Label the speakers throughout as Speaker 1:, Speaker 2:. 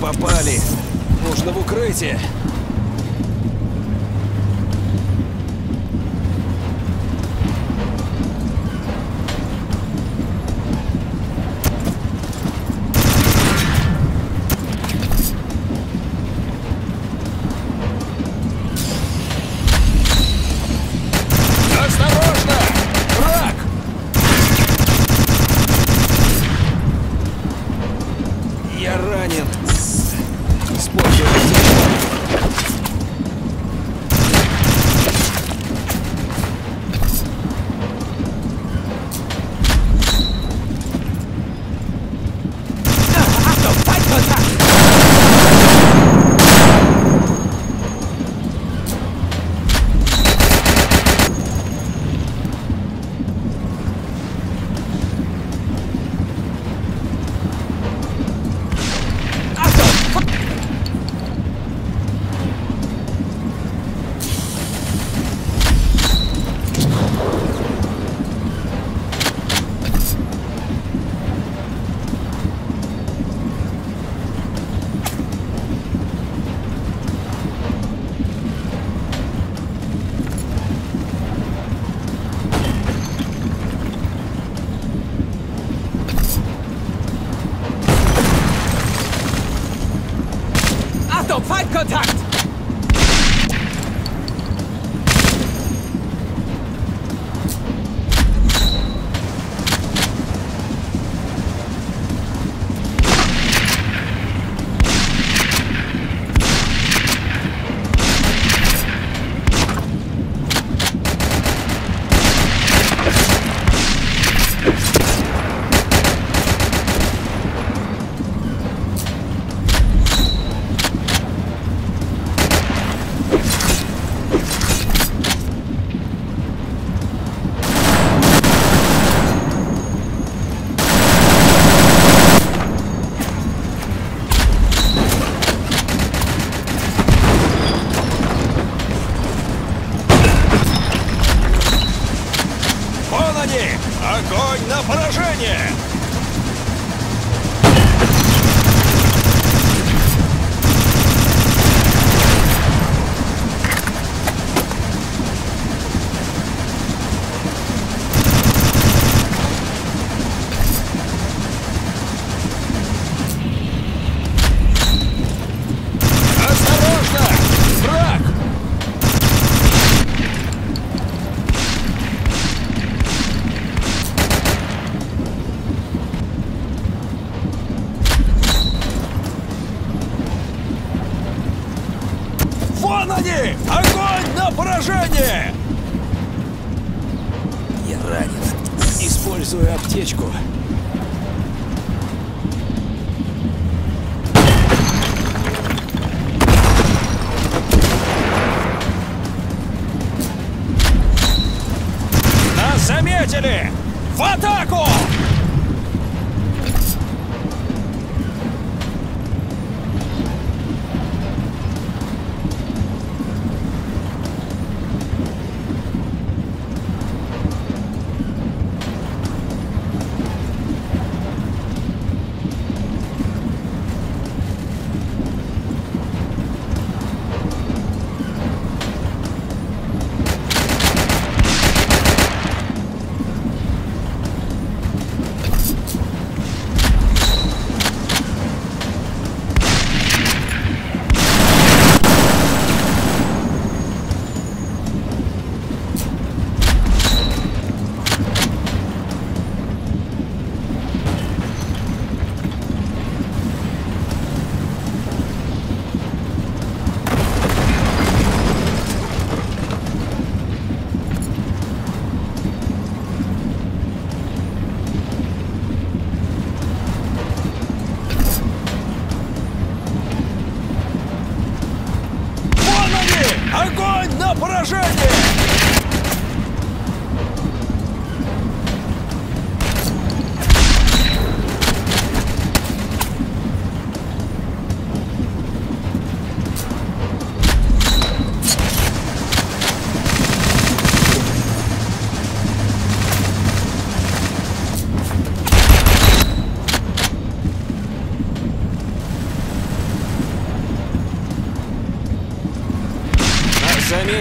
Speaker 1: попали! Нужно в укрытие! Огонь на поражение! Вон они! Огонь на поражение! Я ранен. Использую аптечку. Нас заметили! В атаку! На поражение!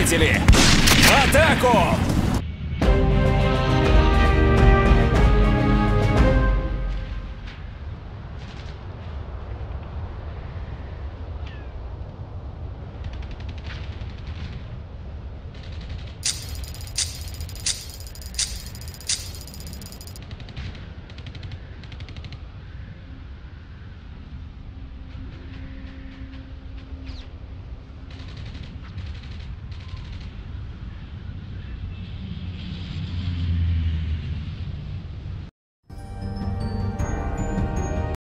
Speaker 1: В атаку!